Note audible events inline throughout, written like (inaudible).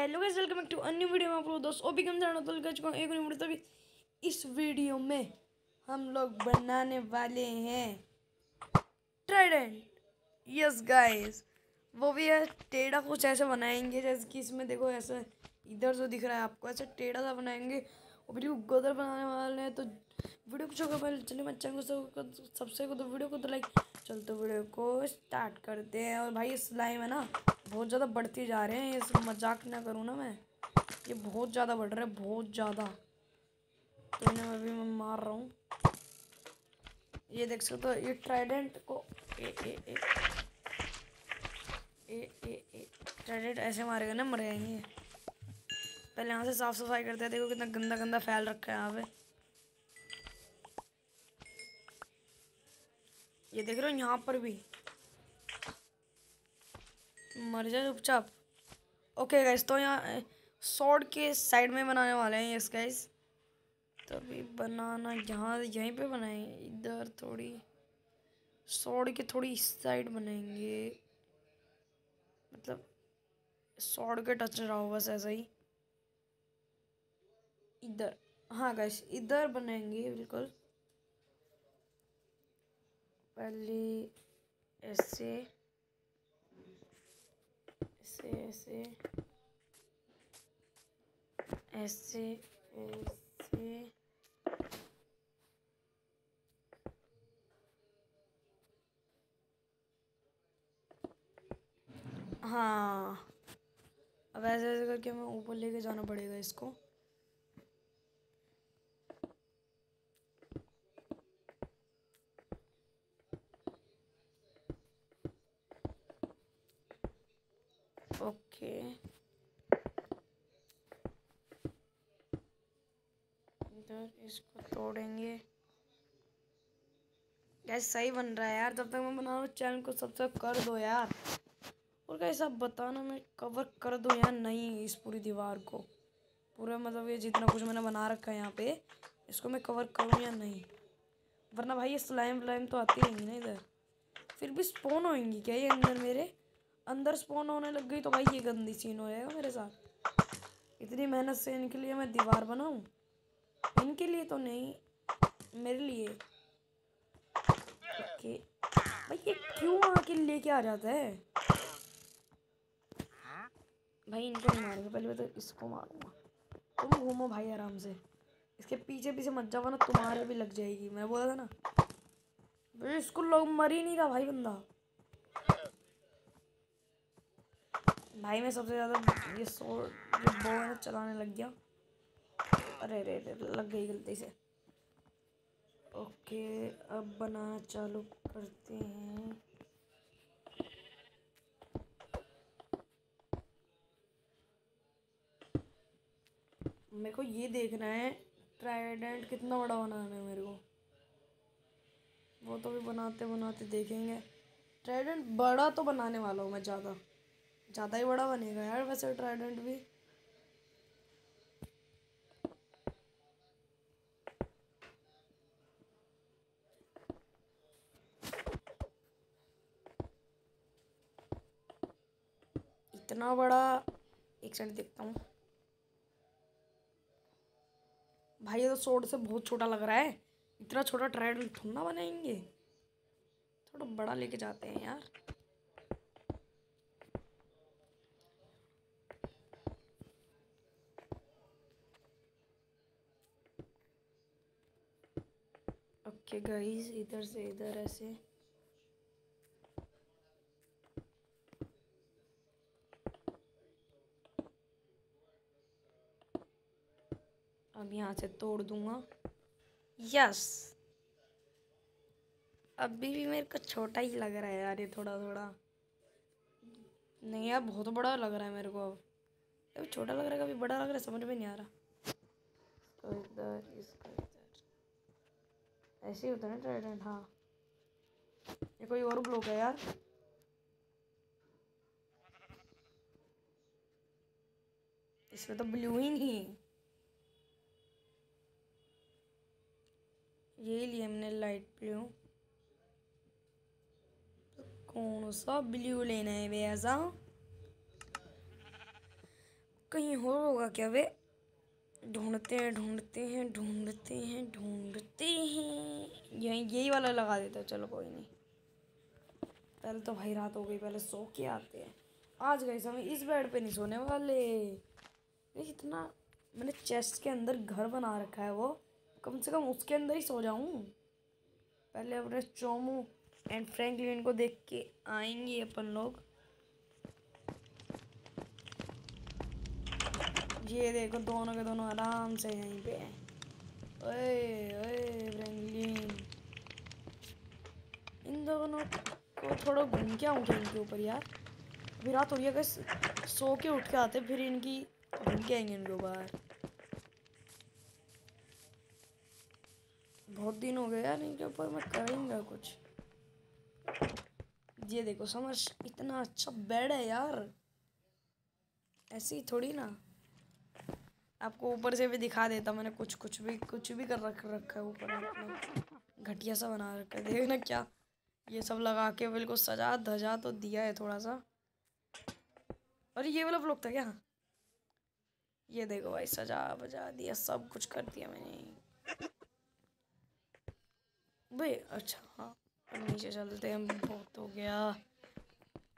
Hello guys welcome back to अन्य video में आप लोग दोस्त ओपी कम जाना तो कर चुका एक वीडियो तक इस वीडियो में हम लोग बनाने वाले हैं ट्राइडेंट यस गाइस वो भी है, टेढ़ा कुछ ऐसे बनाएँगे जैसे कि इसमें देखो ऐसे इधर जो दिख रहा है आपको, ऐसे टेढ़ा सा बनाएँगे। और बिल्कुल गोदर बनाने वाले हैं तो वीडियो को छोड़कर पहले चलिए मैं चैनल को, सबसे को तो वीडियो को तो लाइक चलते वीडियो को स्टार्ट करते हैं। और भाई स्लाइम है ना बहुत ज़्यादा बढ़ती जा रहे हैं ये मज़ाक ना करूँ ना मैं। ये बहुत ज़्यादा बढ़ रहा है, बहुत ज़्यादा। तो इन्हें अभी मैं मार रहा हूँ। ये देख सकते हो, ये ट्राइडेंट को ए ए ए ए ए ए ट्राइडेंट ऐसे मारेगा ना मर जाएँगे पहले यहाँ से साफ़ सफ़ाई करते हैं, देखो कितना गंदा गंदा फैल रखा है यहाँ पे। ये देख रहे हो, यहाँ पर भी। मर जाए चुपचाप। ओके गाइस तो यहाँ सॉर्ड के साइड में बनाने वाले हैं यस गाइस तो अभी बनाना, यहाँ, यहीं पे बनाएँगे। इधर थोड़ी सॉर्ड के थोड़ी इस साइड बनाएँगे। मतलब सॉर्ड के टच रहा हो बस ऐसा ही। इधर हाँ गाइस इधर बनाएँगे, बिल्कुल। पहले ऐसे ऐसे ऐसे ऐसे ऐसे। हाँ। अब ऐसे ऐसे करके मैं ऊपर लेके जाना पड़ेगा इसको। ओके। इधर इसको तोड़ेंगे। गैस सही बन रहा है यार। जब तक मैं बना रहा हूँ चैनल को सब्सक्राइब कर दो यार। और कैसे आप बताना, मैं कवर कर दूँ या नहीं इस पूरी दीवार को? पूरा मतलब ये जितना कुछ मैंने बना रखा है यहाँ पे, इसको मैं कवर करूँ या नहीं? वरना भाई, ये स्लाइम व्लाइम तो आती रहेंगी ना इधर। फिर भी स्पोन होएँगी क्या ये अंदर मेरे? अंदर स्पॉन होने लग गई तो भाई ये गंदी सीन हो जाएगा मेरे साथ। इतनी मेहनत से इनके लिए मैं दीवार बनाऊँ? इनके लिए तो नहीं, मेरे लिए। ओके भाई ये क्यों आके लेके आ जाता है? भाई इनको नहीं मारूँगा, पहले तो इसको मारूँगा। तुम घूमो भाई आराम से। इसके पीछे पीछे मत जाओ ना तुम्हारे भी लग जाएगी। मैं बोला था ना इसको लोग मर ही नहीं रहा भाई बंदा। भाई, मैं सबसे ज़्यादा ये सो बो है चलाने लग गया। अरे रे रे लग गई गलती से। ओके, अब बनाना चालू करते हैं। मेरे को ये देखना है ट्राइडेंट कितना बड़ा बनाना है मेरे को। वो तो भी बनाते बनाते देखेंगे। ट्राइडेंट बड़ा तो बनाने वाला हूँ मैं ज़्यादा। ज़्यादा ही बड़ा बनेगा यार वैसे ट्राइडेंट भी। इतना बड़ा, एक साइड देखता हूँ। भाई ये तो सोड से बहुत छोटा लग रहा है। इतना छोटा ट्राइडेंट थोड़ा ना बनाएँगे। थोड़ा बड़ा लेके जाते हैं यार। ओके गाइस इधर से इधर ऐसे। अब यहाँ से तोड़ दूँगा। यस अभी भी मेरे को छोटा ही लग रहा है यार ये थोड़ा थोड़ा नहीं यार बहुत बड़ा लग रहा है मेरे को अब। कभी छोटा लग रहा है कभी बड़ा लग रहा है समझ में नहीं आ रहा। तो इधर इसका ऐसे ही होता है ना ट्राइडेंट हाँ। ये कोई और ब्लॉक है यार। इसमें तो ब्लू ही नहीं ये लिए हमने लाइट ब्लू तो कौन सा ब्लू लेना है वे ऐसा? कहीं और होगा क्या वे? ढूंढते हैं ढूंढते हैं ढूंढते हैं ढूंढते हैं। यही यही वाला लगा देते चलो कोई नहीं। पहले तो भाई रात हो गई, पहले सो के आते हैं। आज गए समय इस बेड पे नहीं सोने वाले। इतना, मैंने चेस्ट के अंदर घर बना रखा है वो। कम से कम उसके अंदर ही सो जाऊँ। पहले अपने चोमू एंड फ्रैंकलिन को देख के आएँगे अपन लोग। ये देखो, दोनों के दोनों आराम से यहीं पे हैं। ओए इन दोनों को थोड़ा घूम के आऊँ इनके ऊपर यार? अभी रात हो रही अगर सो के उठ के आते फिर इनकी घूम के आएँगे इनके ऊपर बहुत दिन हो गए यार इनके ऊपर, मैं करेंगे कुछ। ये देखो समझ इतना अच्छा बेड है यार। ऐसे थोड़ी ना। आपको ऊपर से भी दिखा देता, मैंने कुछ कुछ भी कुछ भी कर रख, रखा है ऊपर घटिया सा बना रखा है, देखना क्या। ये सब लगा के बिल्कुल सजा, धजा तो दिया है थोड़ा सा और ये वाला ब्लॉक था क्या? ये देखो भाई, सजा, बजा दिया, सब कुछ कर दिया मैंने। भाई अच्छा हाँ नीचे चलते हैं, बहुत हो गया।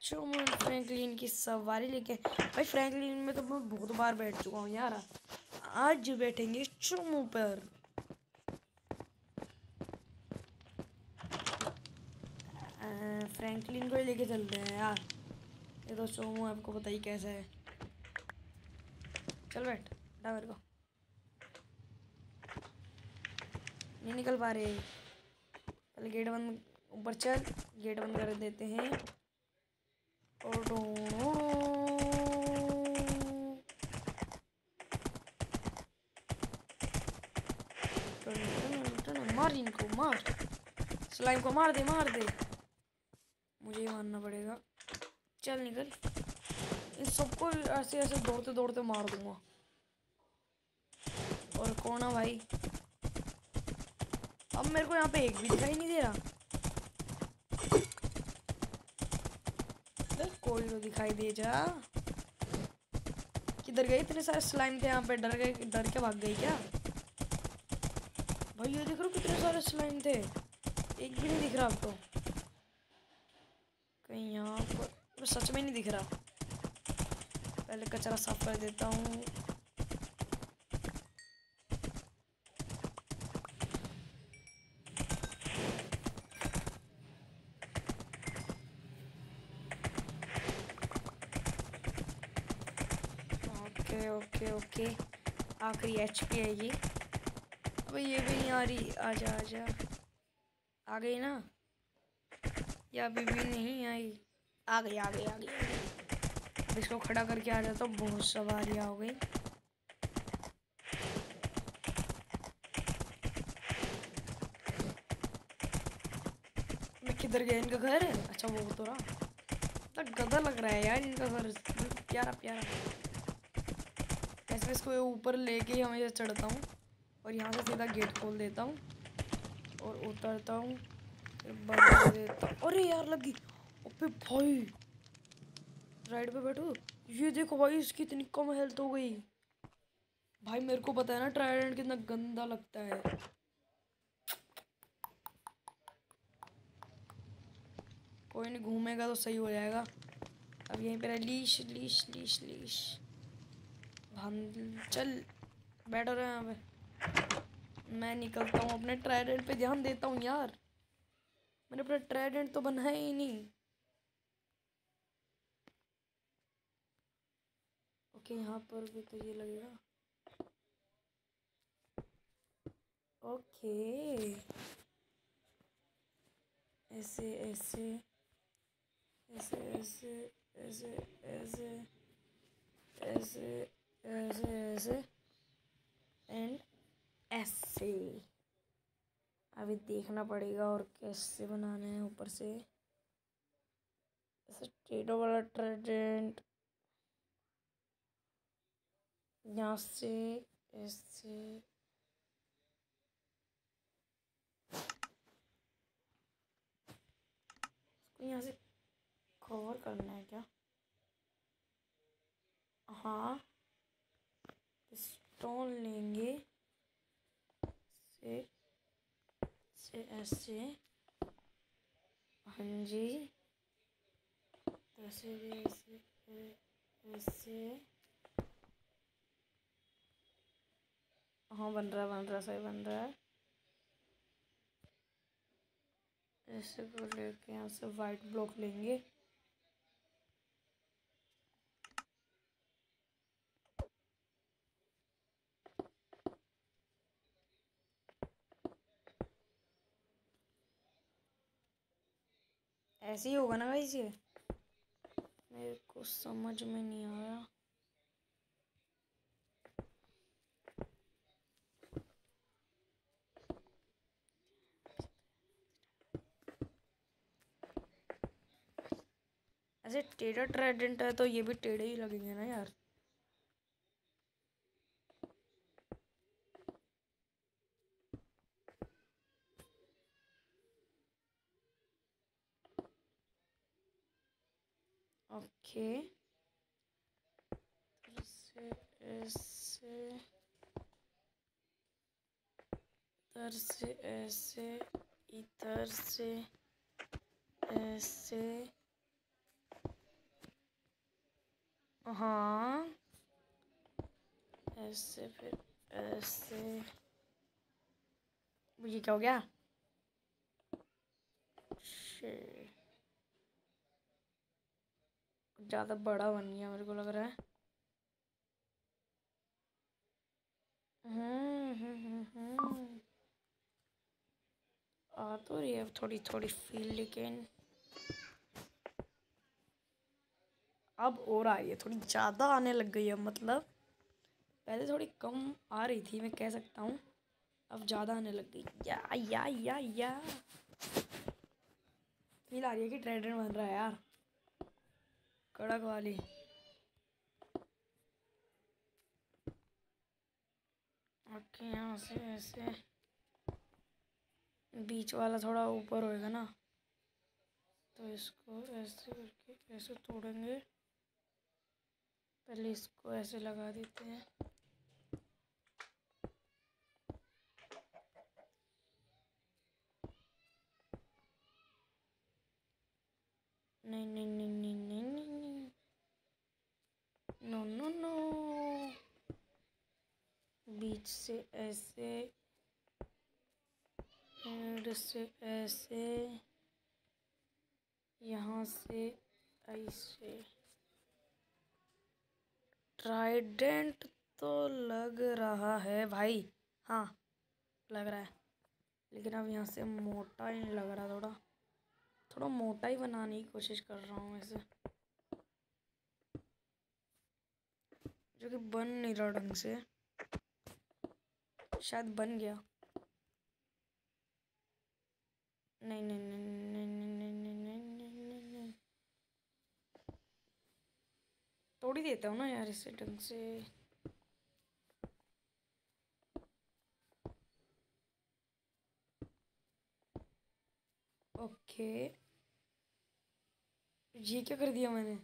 चलो फ्रैंकलिन की सवारी लेके। भाई, फ्रैंकलिन में तो मैं बहुत बार बैठ चुका हूँ यार। आज बैठेंगे चोमू पर। फ्रैंकलिन को लेके चलते हैं यार। ये तो चोमू आपको ही कैसा है। चल बैठ हटा को। नहीं निकल पा रहे। पहले गेट बंद, ऊपर चल गेट बंद कर देते हैं। मार इनको मार स्लाइम को मार दे मार दे मुझे ही मारना पड़ेगा चल निकल इन सबको ऐसे ऐसे दौड़ते दौड़ते मार दूँगा और कौन है भाई अब मेरे को यहाँ पे एक भी दिखाई नहीं दे रहा कोई तो दिखाई दे जा। किधर गए इतने सारे स्लाइम थे यहाँ पे? डर गए, डर के भाग गई क्या? भाई, ये देख रहे हो कितने सारे स्लाइम थे। एक भी नहीं दिख रहा आपको कहीं यहाँ पर सच में नहीं दिख रहा। पहले कचरा साफ़ कर देता हूँ ओके ओके ओके आखिरी एच पी है ये अब ये भी नहीं आ रही। आजा आजा। आ गई ना? या अभी भी नहीं आई। आ गई आ गई आ गई। इसको खड़ा करके आ जाता हूँ। बहुत सवारियाँ हो गई। किधर गया? इनका घर अच्छा वो तो रहा। गदा लग रहा है यार इनका घर। प्यारा प्यारा। ऐसे इसको ऊपर लेके हमेशा चढ़ता हूँ और यहाँ से सीधा गेट खोल देता हूँ और उतरता हूँ, फिर बंद देता हूँ। अरे यार, लगी अबे भाई राइड पे बैठो। ये देखो भाई, इसकी इतनी कम हेल्थ हो गई। भाई, मेरे को पता है ना ट्राइडेंट कितना गंदा लगता है। कोई नहीं, घूमेगा तो सही हो जाएगा। अब यहीं पे लीश लीश लीश लीश चल, बैठो रहे यहाँ पे मैं निकलता हूँ, अपने ट्राइडेंट पे ध्यान देता हूँ यार। मैंने अपना ट्राइडेंट तो बनाया ही नहीं। ओके यहाँ पर भी तो ये लगेगा। ओके ऐसे ऐसे ऐसे ऐसे ऐसे ऐसे ऐसे ऐसे ऐसे एंड ऐसे अभी देखना पड़ेगा और कैसे बनाना है ऊपर से। ऐसे टेटो वाला ट्रेडेंट यहाँ से ऐसे। यहाँ से कवर करना है क्या? हाँ। स्टोन लेंगे। से से ऐसे। हाँ जी। ऐसे ऐसे ऐसे। हाँ बन रहा बन रहा, सही बन रहा है। ऐसे को लेके यहाँ से वाइट ब्लॉक लेंगे। ऐसे ही होगा ना भाई ये? मेरे को समझ में नहीं आया। ऐसे टेढ़ा ट्राइडेंट है तो ये भी टेढ़े ही लगेंगे ना यार। ओके ऐसे इधर से ऐसे इधर से ऐसे हाँ ऐसे फिर ऐसे ये क्या हो गया ज़्यादा बड़ा बन गया मेरे को लग रहा है। हम्म हम्म हम्म आ तो रही है थोड़ी थोड़ी फील लेकिन। अब और आ रही है, थोड़ी ज़्यादा आने लग गई है मतलब। पहले थोड़ी कम आ रही थी, मैं कह सकता हूँ। अब ज़्यादा आने लग गई। या या या या। फील आ रही है कि ट्रेडर बन रहा है यार। कड़क वाली। ओके यहाँ से ऐसे बीच वाला थोड़ा ऊपर होएगा ना तो इसको ऐसे करके ऐसे तोड़ेंगे। पहले इसको ऐसे लगा देते हैं नहीं नहीं नहीं नहीं नहीं नहीं नहीं नो नो नो बीच से ऐसे एंड से ऐसे, यहाँ से ऐसे। ट्राइडेंट तो लग रहा है भाई। हाँ लग रहा है। लेकिन अब यहाँ से मोटा ही लग रहा थोड़ा। थोड़ा मोटा ही बनाने की कोशिश कर रहा हूँ ऐसे जो कि बन नहीं रहा ढंग से। शायद बन गया नहीं नहीं नहीं नहीं नहीं नहीं नहीं नहीं नहीं नहीं नहीं तोड़ ही देता हूँ ना यार इसे ढंग से ओके ये क्या कर दिया मैंने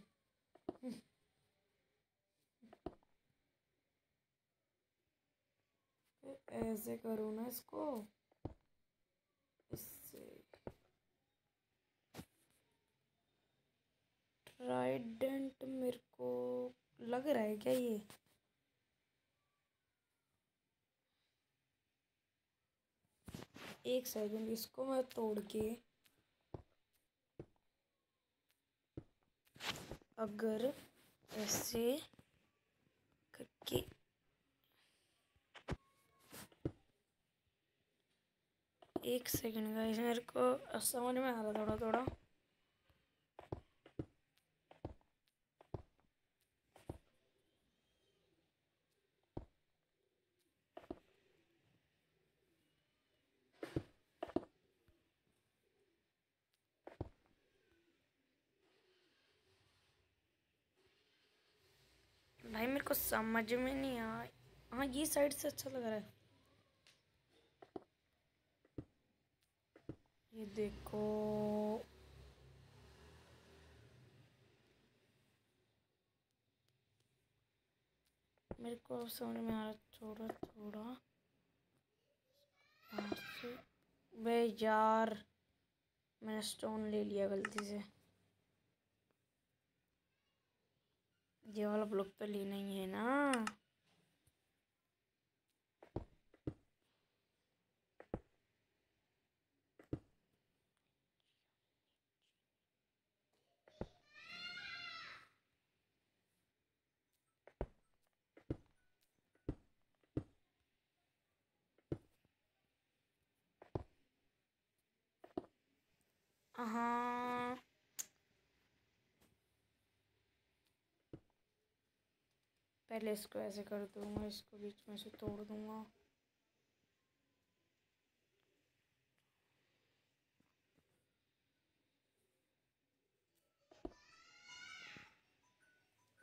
ऐसे करूँ ना इसको। इससे ट्राइडेंट मेरे को लग रहा है क्या ये? एक सेकंड इसको मैं तोड़ के अगर ऐसे करके एक सेकंड का मेरे को समझ में आ रहा थोड़ा थोड़ा। भाई, मेरे को समझ में नहीं आया हाँ ये साइड से अच्छा लग रहा है। ये देखो। मेरे को समझ में आ रहा थोड़ा थोड़ा। बे यार, मैंने स्टोन ले लिया गलती से। ये वाला ब्लॉक तो लेना ही है ना हाँ पहले इसको ऐसे कर दूँगा, इसको बीच में से तोड़ दूँगा।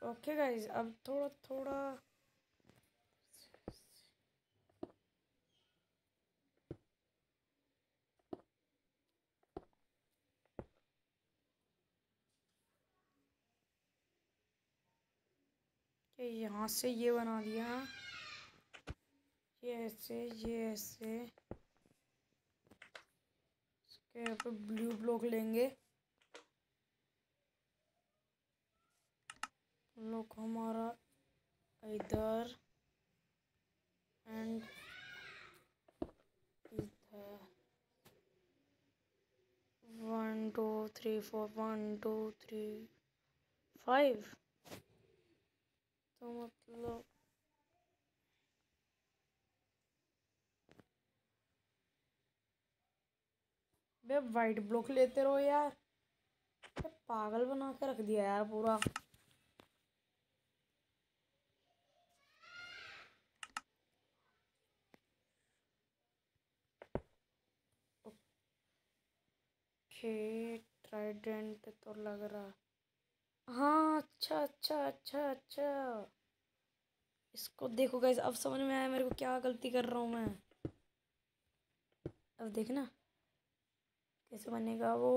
ओके गाइज़ अब थोड़ा थोड़ा यहाँ से ये बना दिया। ये ऐसे ये ऐसे। इसके पे ब्लू ब्लॉक लेंगे। लोग हमारा इधर एंड इधर। One two three four one two three five तो मतलब बे वाइट ब्लॉक लेते रहो यार। पागल बना के रख दिया यार पूरा। ओके ट्राइडेंट तो लग रहा। हाँ अच्छा अच्छा अच्छा अच्छा। इसको देखो गाइस अब समझ में आया मेरे को क्या गलती कर रहा हूँ मैं। अब देखना, कैसे बनेगा वो।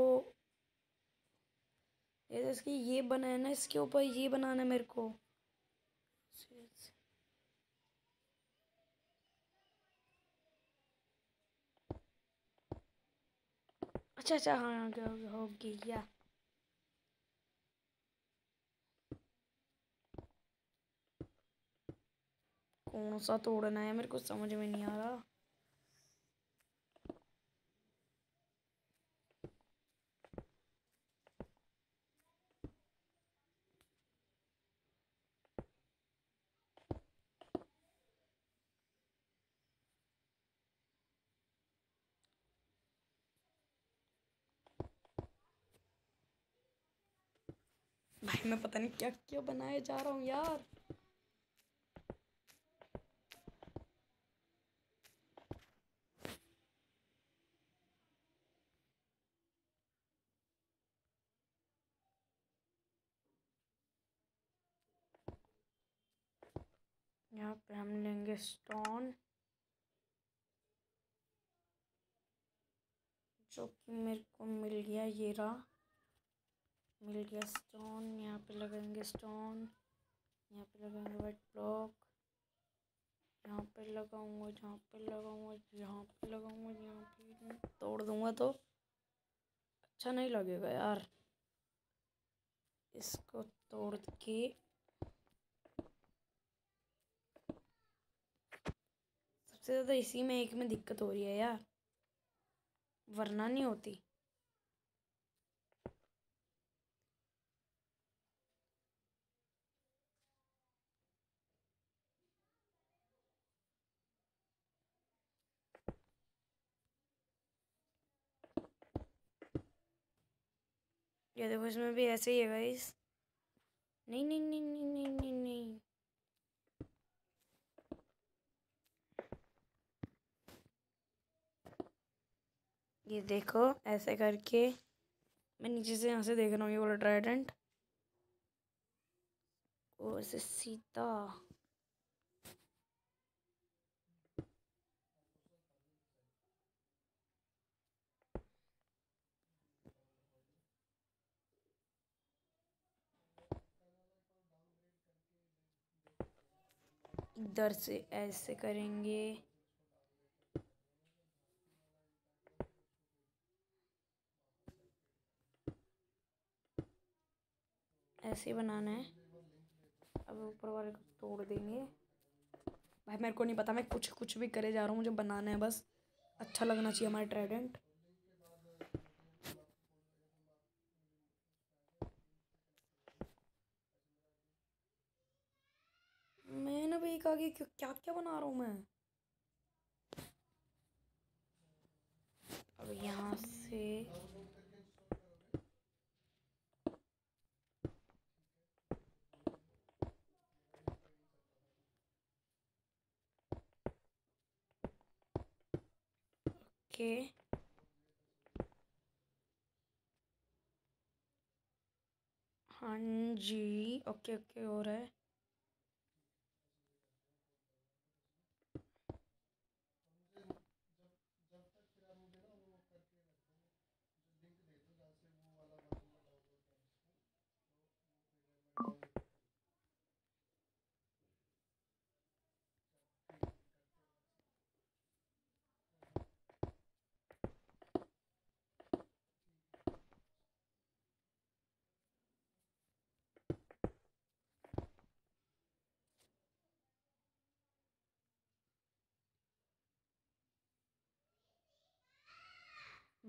ये तो इसकी, ये बना है ना, इसके ऊपर ये बनाना है मेरे को। अच्छा अच्छा हाँ हो गया। कौन सा तोड़ना है? मेरे को समझ में नहीं आ रहा। भाई, मैं पता नहीं क्या क्या बनाए जा रहा हूँ यार यहाँ पे हम लेंगे स्टोन जो कि मेरे को मिल गया ये रहा। मिल गया स्टोन यहाँ पे लगाएँगे स्टोन यहाँ पे लगाएँगे वाइट ब्लॉक यहाँ पे लगाऊँगा, जहाँ पे लगाऊँगा, यहाँ पे लगाऊँगा, यहाँ पे तोड़ दूँगा तो। अच्छा नहीं लगेगा यार। इसको तोड़ के सबसे ज़्यादा इसी में एक में दिक्कत हो रही है यार। वरना नहीं होती। ये देखो, इसमें भी ऐसे ही है गाइस नहीं नहीं नहीं नहीं नहीं नहीं नहीं। ये देखो, ऐसे करके। मैं नीचे से यहाँ से देख रहा हूँ, ये वाला ट्राइडेंट ओ ऐसे सीधा। इधर से ऐसे करेंगे। ऐसे बनाना है। अब ऊपर वाले को तोड़ देंगे। भाई, मेरे को नहीं पता, मैं कुछ कुछ भी करे जा रहा हूँ, मुझे बनाना है बस। अच्छा लगना चाहिए हमारा ट्राइडेंट मैंने भाई कहा कि क्या क्या बना रहा हूँ मैं? अब यहाँ से ओके हाँ जी ओके ओके हो रहा है।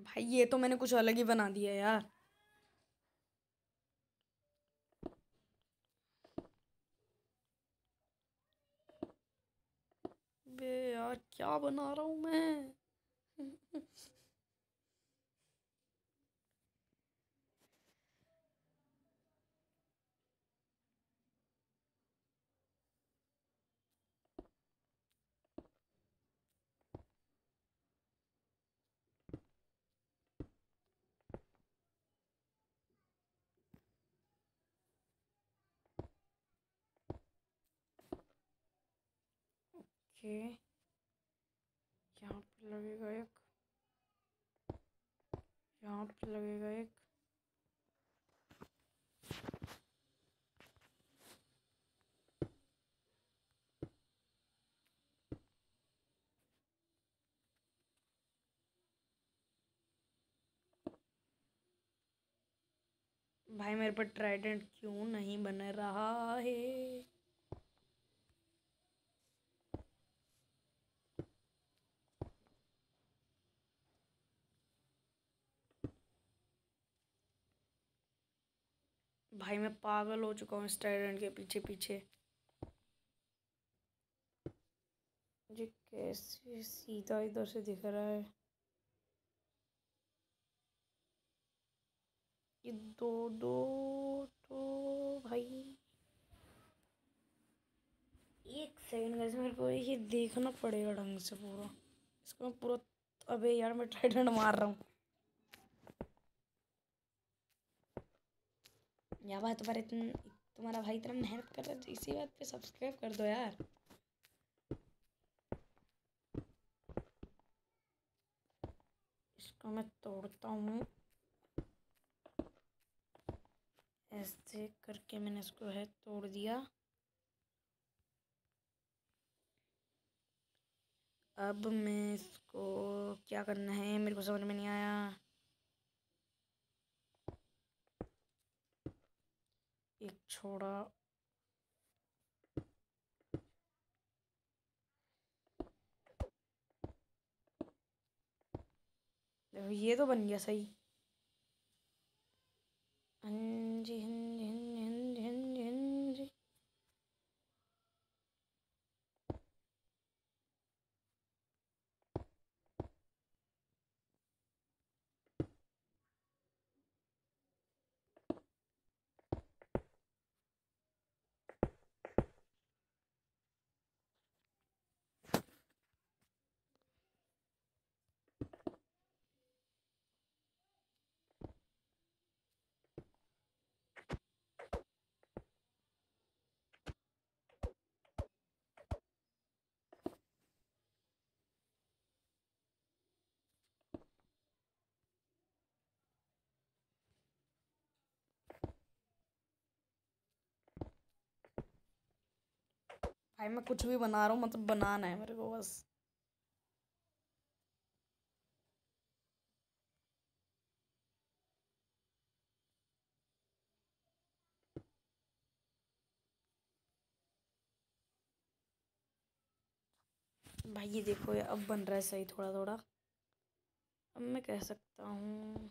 भाई, ये तो मैंने कुछ अलग ही बना दिया यार। बे यार, क्या बना रहा हूँ मैं? (laughs) ओके यहाँ पे लगेगा एक, यहाँ पे लगेगा एक। भाई मेरे पर ट्राइडेंट क्यों नहीं बन रहा है? भाई मैं पागल हो चुका हूँ इस स्टाइडेंट के पीछे पीछे मुझे कैसे सीधा इधर से दिख रहा है? ये दो दो तो भाई। एक सेकंड कैसे मेरे को ये देखना पड़ेगा ढंग से पूरा। इसको मैं पूरा, अबे यार, मैं ट्राइडेंट मार रहा हूँ। या बात, तुम्हारे इतन, तुम्हारा भाई इतना मेहनत कर रहा है इसी बात पे सब्सक्राइब कर दो यार। इसको मैं तोड़ता हूँ। ऐसे करके मैंने इसको है, तोड़ दिया। अब मैं इसको क्या करना है, मेरे को समझ में नहीं आया। छोड़ा। देखो ये तो बन गया सही। हाँ जी हाँ जी भाई, मैं कुछ भी बना रहा हूँ मतलब बनाना है मेरे को बस। भाई, ये देखो, ये अब बन रहा है सही थोड़ा थोड़ा अब मैं कह सकता हूँ,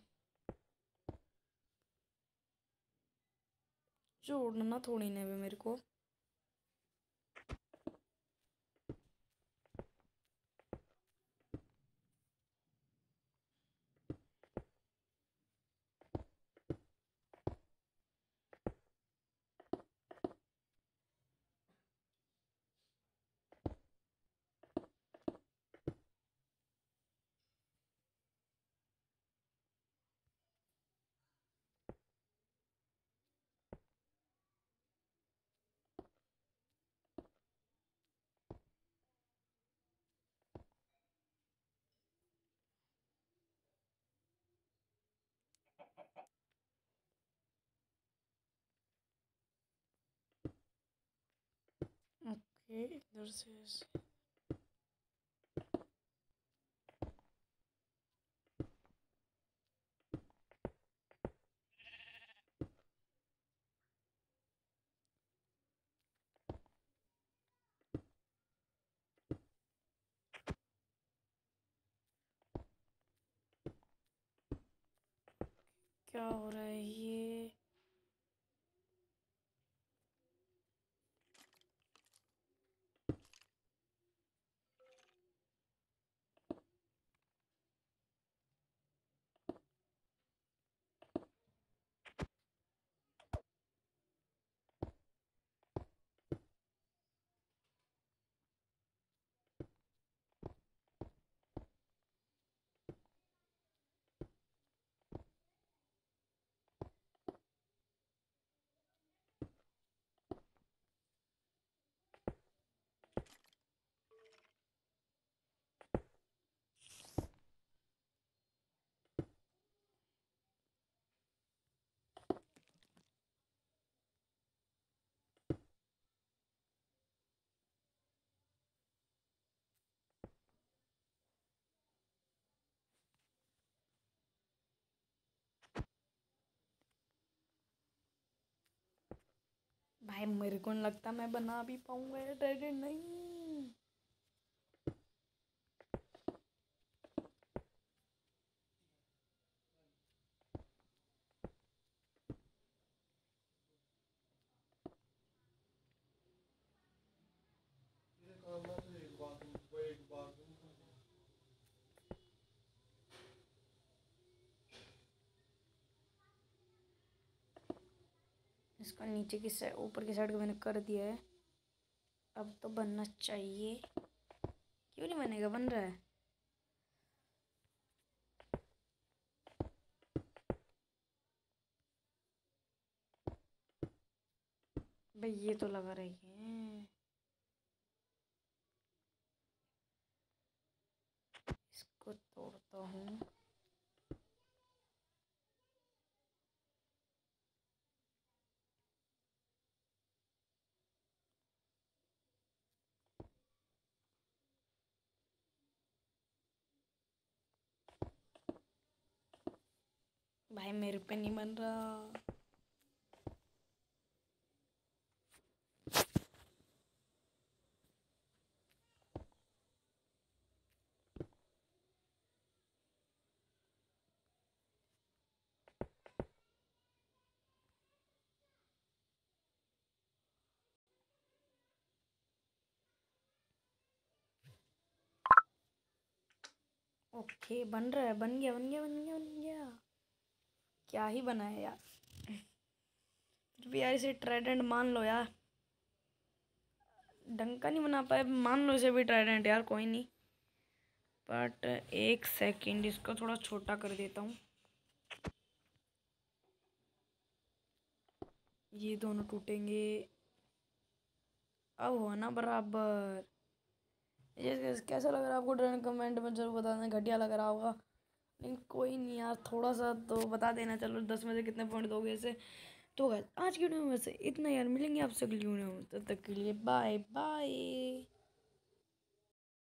जोड़ना थोड़ी ने भी मेरे को। ओके इधर से ऐसे क्या हो रहा है ये भाई मेरे को नहीं लगता मैं बना भी पाऊँगा या नहीं। इसका नीचे की साइड ऊपर की साइड को मैंने कर दिया है। अब तो बनना चाहिए। क्यों नहीं बनेगा? बन रहा है। भाई, ये तो लगा रही है। इसको तोड़ता हूँ। भाई मेरे पे नहीं बन रहा ओके बन रहा है बन गया बन गया बन गया बन गया क्या ही बना है यार। फिर भी यार इसे ट्राइडेंट मान लो यार। ढंग का नहीं बना पाए, मान लो इसे भी ट्राइडेंट यार, कोई नहीं। बट एक सेकंड इसको थोड़ा छोटा कर देता हूँ। ये दोनों टूटेंगे। अब हो ना बराबर। ये कैसा लग रहा है आपको? ड्राइंग कमेंट में ज़रूर बता देना घटिया लग रहा होगा। लेकिन कोई नहीं यार, थोड़ा सा तो बता देना, चलो, दस में से कितने पॉइंट दोगे ऐसे? तो आज की वीडियो में से इतना यार, मिलेंगे आपसे अगली वीडियो में, तब तक के लिए बाय बाय